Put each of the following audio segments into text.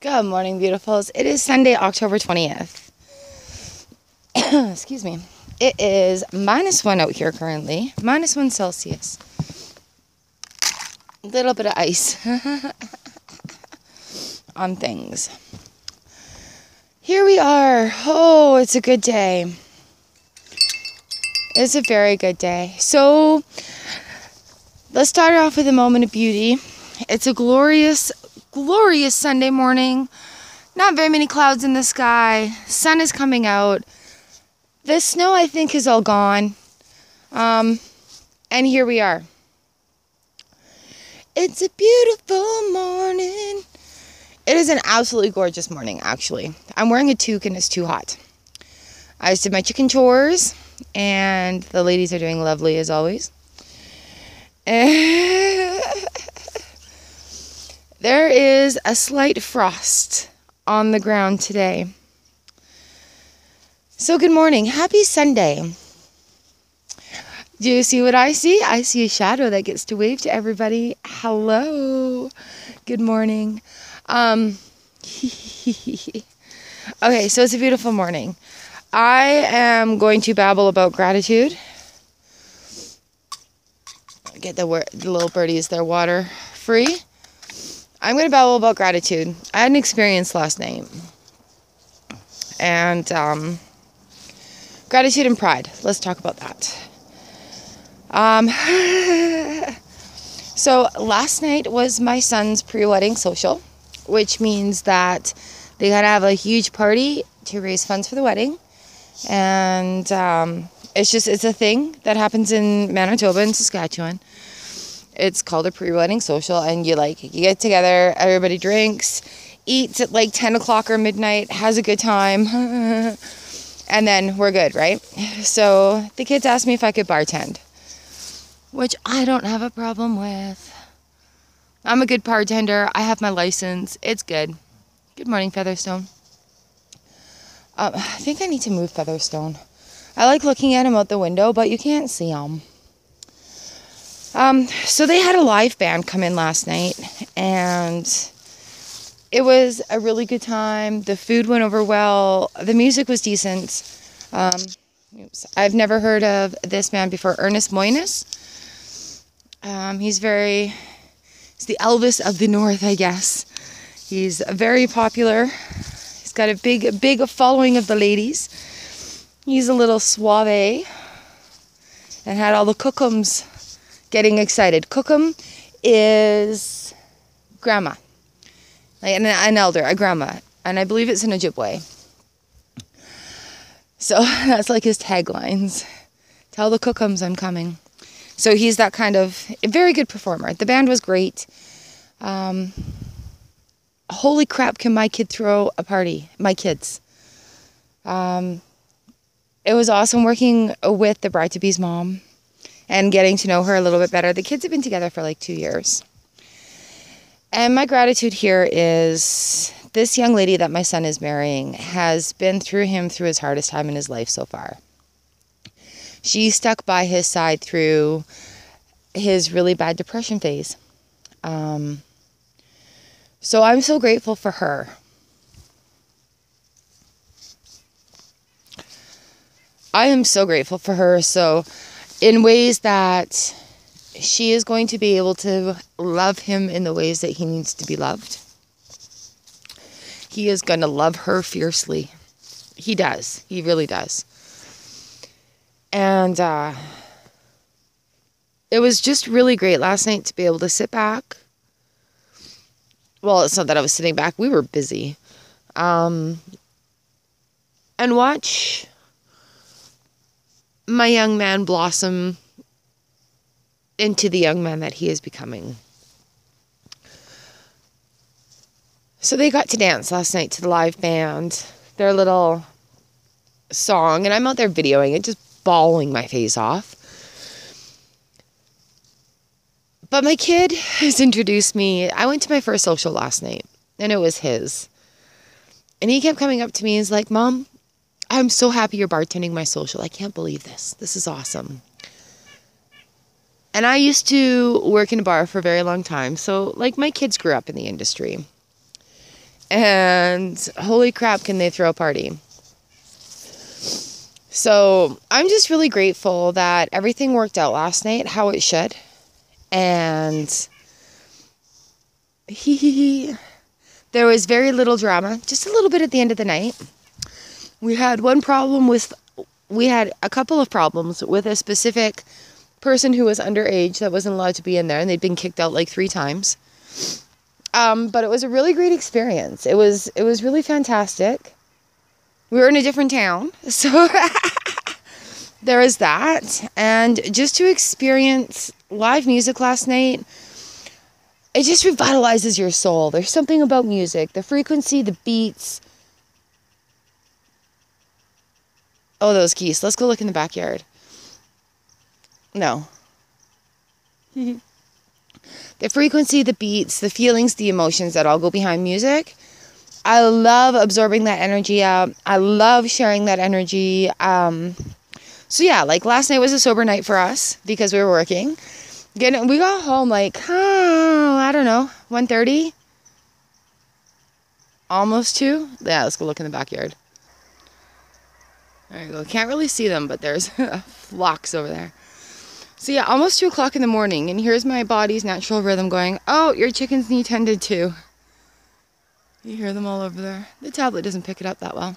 Good morning, beautifuls. It is Sunday, October 20th. Excuse me. It is minus one out here currently, minus one Celsius. A little bit of ice on things. Here we are. Oh, it's a good day. It's a very good day. So, let's start off with a moment of beauty. It's a glorious, glorious Sunday morning. Not very many clouds in the sky. Sun is coming out. The snow, I think, is all gone. Um, and here we are. It's a beautiful morning. It is an absolutely gorgeous morning, actually. I'm wearing a toque and it's too hot. I just did my chicken chores, and the ladies are doing lovely as always. There is a slight frost on the ground today. So, good morning. Happy Sunday. Do you see what I see? I see a shadow that gets to wave to everybody. Hello. Good morning. Um, okay, so it's a beautiful morning. I am going to babble about gratitude. Get the, the little birdies their water free. I'm going to babble about gratitude. I had an experience last night. And um, gratitude and pride. Let's talk about that. Um, so, last night was my son's pre wedding social, which means that they got to have a huge party to raise funds for the wedding. And um, it's just, it's a thing that happens in Manitoba and Saskatchewan it's called a pre-wedding social, and you like you get together, everybody drinks, eats at like 10 o'clock or midnight, has a good time, and then we're good, right? So the kids asked me if I could bartend, which I don't have a problem with. I'm a good bartender. I have my license. It's good. Good morning, Featherstone. Um, I think I need to move Featherstone. I like looking at him out the window, but you can't see him. Um, so they had a live band come in last night, and it was a really good time. The food went over well. The music was decent. Um, oops, I've never heard of this man before, Ernest Monias. Um, he's very, he's the Elvis of the North, I guess. He's very popular. He's got a big, big following of the ladies. He's a little suave and had all the cookums getting excited. Cookum is grandma, like an, an elder, a grandma, and I believe it's in Ojibwe. So that's like his taglines. Tell the cookums I'm coming. So he's that kind of very good performer. The band was great. Um, holy crap, can my kid throw a party? My kids. Um, it was awesome working with the bride to be's mom and getting to know her a little bit better. The kids have been together for like two years. And my gratitude here is this young lady that my son is marrying has been through him through his hardest time in his life so far. She stuck by his side through his really bad depression phase. Um, so I'm so grateful for her. I am so grateful for her. So in ways that she is going to be able to love him in the ways that he needs to be loved. He is going to love her fiercely. He does. He really does. And uh, it was just really great last night to be able to sit back. Well, it's not that I was sitting back, we were busy. Um, and watch my young man blossom into the young man that he is becoming. So they got to dance last night to the live band, their little song, and I'm out there videoing it, just bawling my face off. But my kid has introduced me. I went to my first social last night, and it was his. And he kept coming up to me. and He's like, Mom, I'm so happy you're bartending my social. I can't believe this. This is awesome. And I used to work in a bar for a very long time. So, like, my kids grew up in the industry. And holy crap, can they throw a party! So I'm just really grateful that everything worked out last night how it should. And he, there was very little drama, just a little bit at the end of the night. We had one problem with, we had a couple of problems with a specific person who was underage that wasn't allowed to be in there, and they'd been kicked out like three times. Um, but it was a really great experience. It was it was really fantastic. We were in a different town, so there was that, and just to experience live music last night. It just revitalizes your soul. There's something about music, the frequency, the beats. Oh, those geese. Let's go look in the backyard. No. the frequency, the beats, the feelings, the emotions that all go behind music. I love absorbing that energy out. I love sharing that energy. Um, so yeah, like last night was a sober night for us because we were working. Getting, we got home like oh, I don't know, 1.30? Almost two. Yeah, let's go look in the backyard. There you go. Can't really see them, but there's flocks over there. So yeah, almost 2 o'clock in the morning, and here's my body's natural rhythm going, oh, your chickens need tended to. You hear them all over there. The tablet doesn't pick it up that well.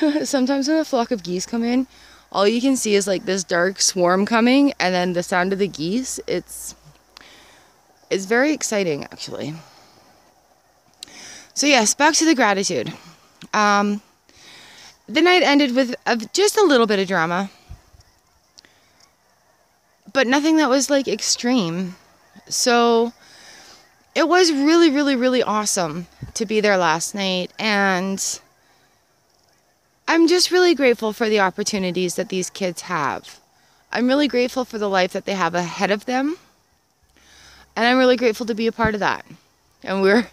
Sometimes when a flock of geese come in, all you can see is like this dark swarm coming, and then the sound of the geese. It's it's very exciting, actually. So yes, back to the gratitude. Um, the night ended with a, just a little bit of drama but nothing that was like extreme. So it was really, really, really awesome to be there last night. And I'm just really grateful for the opportunities that these kids have. I'm really grateful for the life that they have ahead of them. And I'm really grateful to be a part of that. And we're,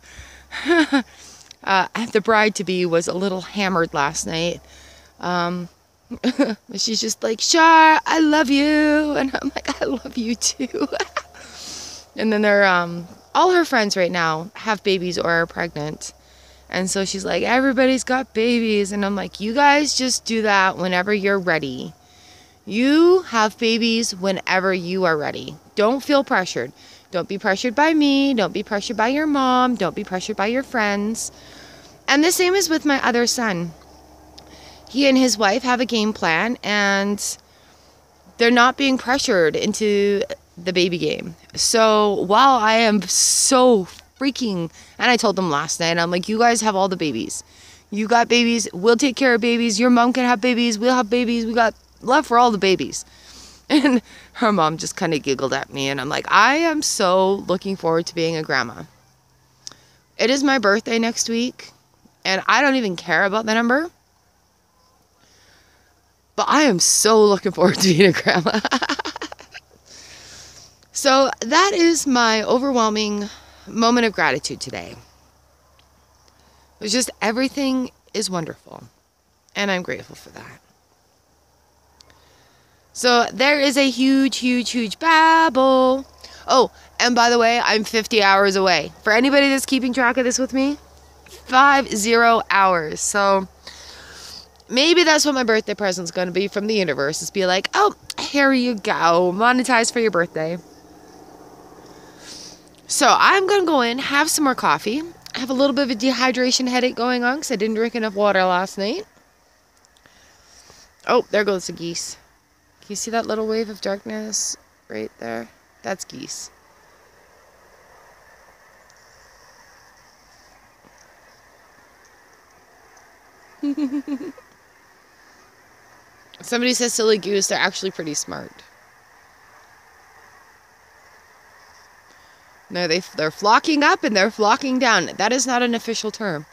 uh, the bride to be was a little hammered last night. Um, she's just like, Char, I love you. And I'm like, I love you too. and then they're, um, all her friends right now have babies or are pregnant. And so she's like, everybody's got babies. And I'm like, you guys just do that whenever you're ready. You have babies whenever you are ready. Don't feel pressured. Don't be pressured by me. Don't be pressured by your mom. Don't be pressured by your friends. And the same is with my other son he and his wife have a game plan and they're not being pressured into the baby game. So while I am so freaking, and I told them last night, I'm like, you guys have all the babies. You got babies. We'll take care of babies. Your mom can have babies. We'll have babies. We got love for all the babies. And her mom just kind of giggled at me. And I'm like, I am so looking forward to being a grandma. It is my birthday next week. And I don't even care about the number. But I am so looking forward to being a grandma. so that is my overwhelming moment of gratitude today. It's just everything is wonderful. And I'm grateful for that. So there is a huge, huge, huge babble. Oh, and by the way, I'm 50 hours away. For anybody that's keeping track of this with me, five zero hours. So maybe that's what my birthday present's going to be from the universe is be like oh here you go monetize for your birthday so i'm to go in have some more coffee I have a little bit of a dehydration headache going on because i didn't drink enough water last night oh there goes the geese can you see that little wave of darkness right there that's geese Somebody says silly goose, they're actually pretty smart. No, they, they're flocking up and they're flocking down. That is not an official term.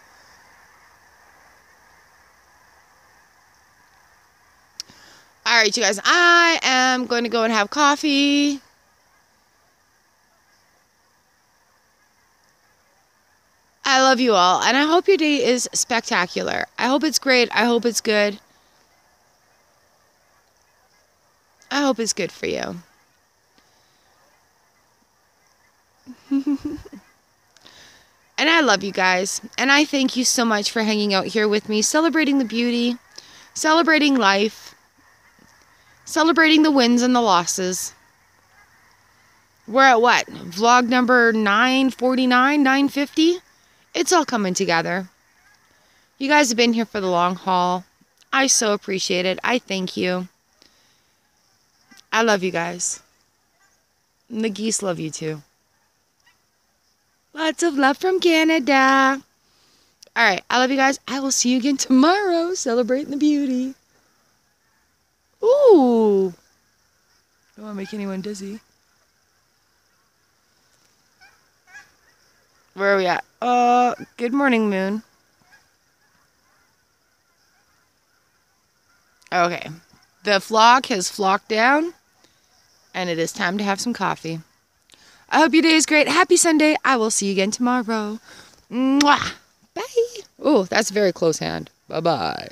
All right, you guys, I am going to go and have coffee. I love you all, and I hope your day is spectacular. I hope it's great. I hope it's good. I hope it's good for you. And I love you guys. And I thank you so much for hanging out here with me, celebrating the beauty, celebrating life, celebrating the wins and the losses. We're at what? Vlog number 949, 950? It's all coming together. You guys have been here for the long haul. I so appreciate it. I thank you. I love you guys. And the geese love you too. Lots of love from Canada. All right. I love you guys. I will see you again tomorrow celebrating the beauty. Ooh. Don't want to make anyone dizzy. Where are we at? Uh, good morning, moon. Okay. The flock has flocked down, and it is time to have some coffee. I hope your day is great. Happy Sunday. I will see you again tomorrow. Mwah. Bye. Oh, that's a very close hand. Bye bye.